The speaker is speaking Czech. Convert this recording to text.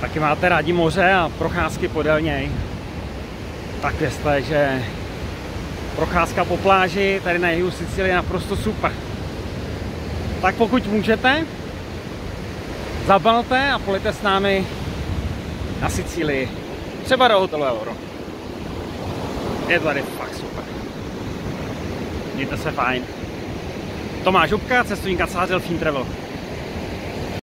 taky máte rádi moře a procházky podél něj, tak věřte, že procházka po pláži tady na jihu Sicílie je naprosto super. Tak pokud můžete, zabalte a pojďte s námi na Sicílii. Třeba do hotelu Euro. Je to tady fakt super. Mějte se fajn. Tomáš Hubka, cestovní kancelář Delfín Travel.